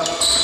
Yeah.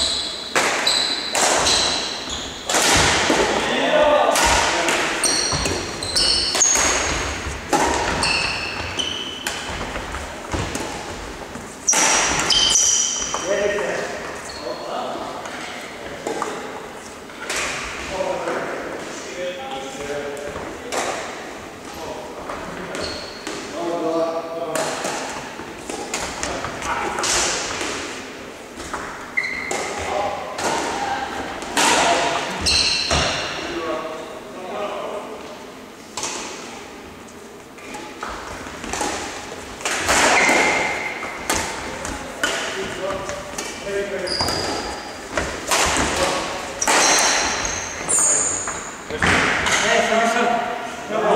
Yes, awesome. Come on.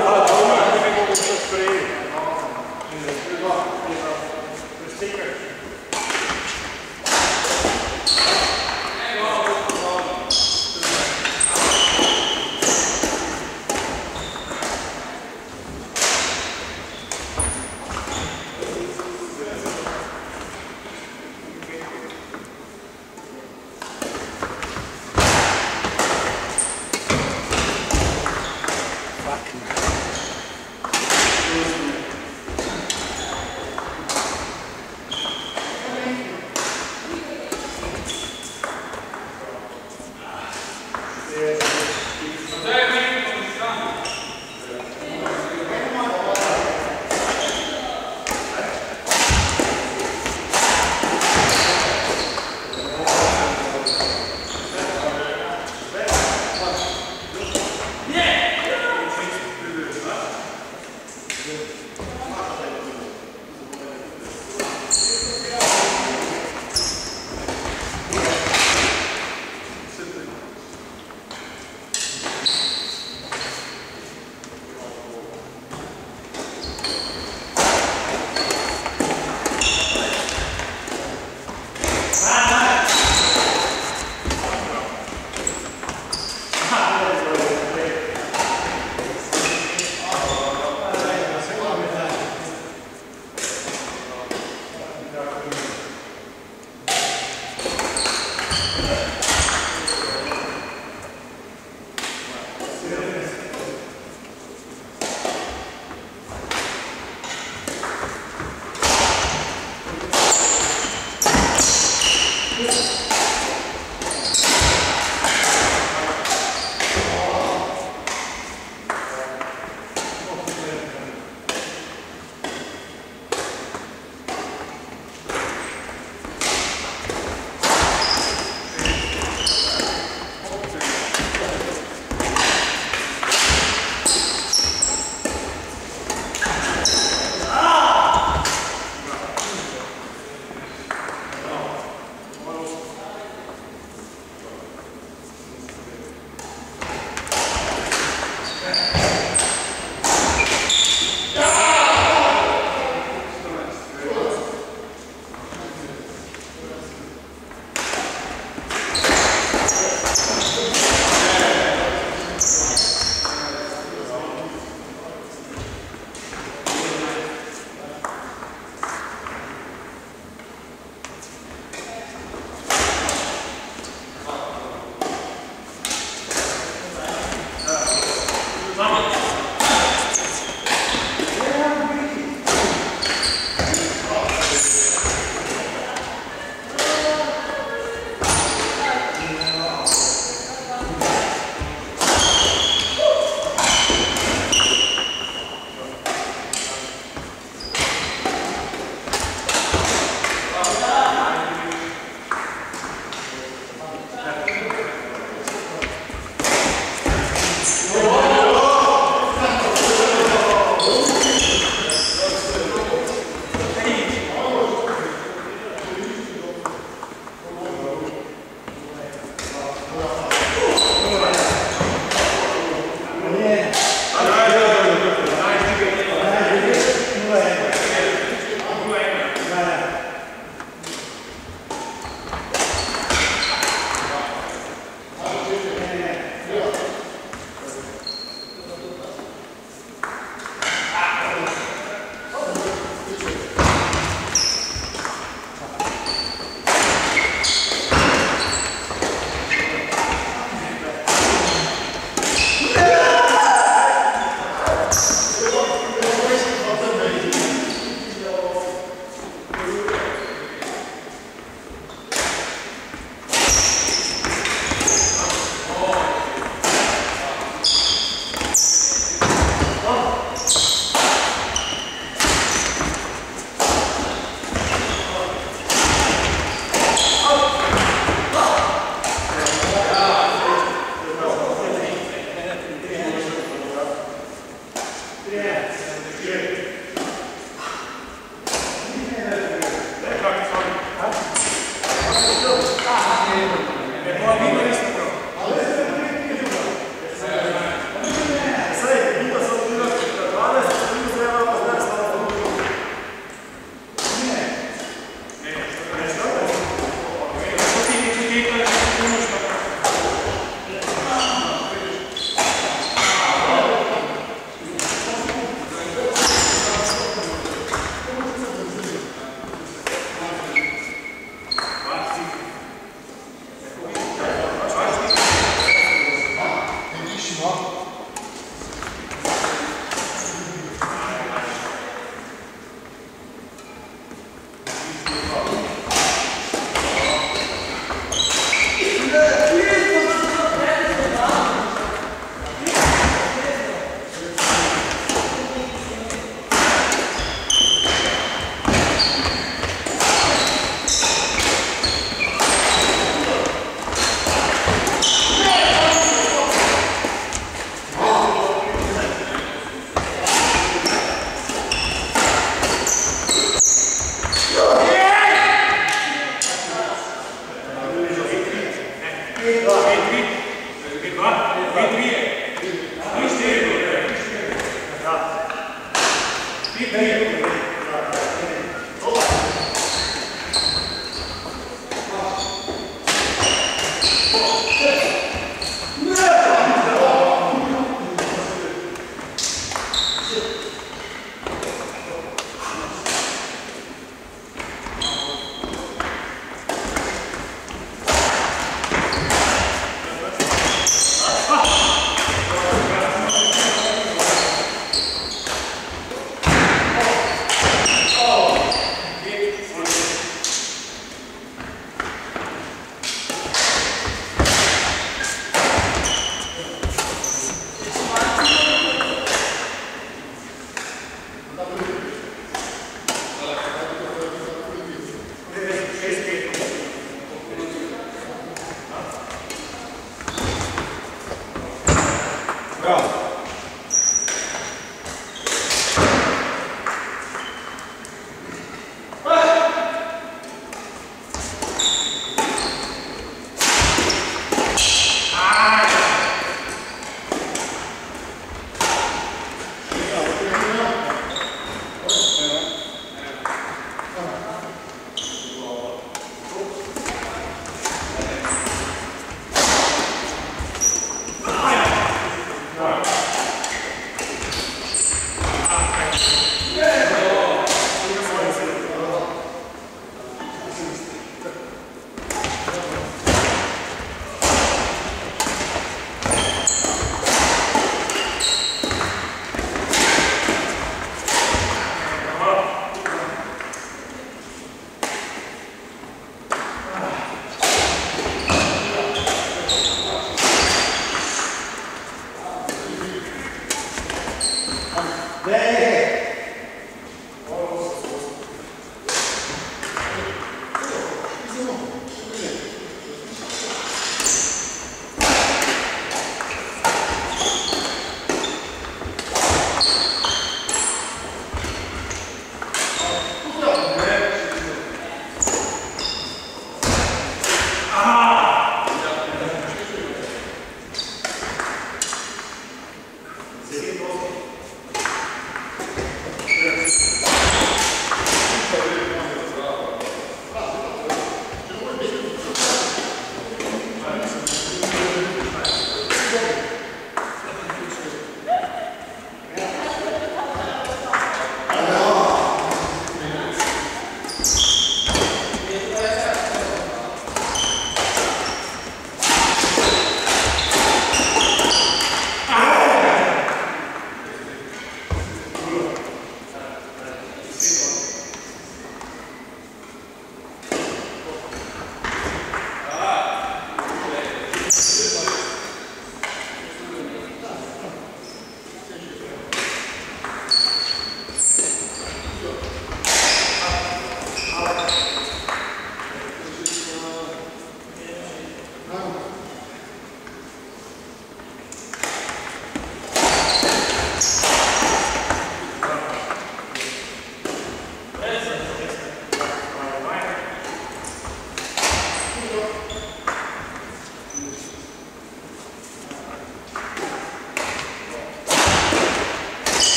Meno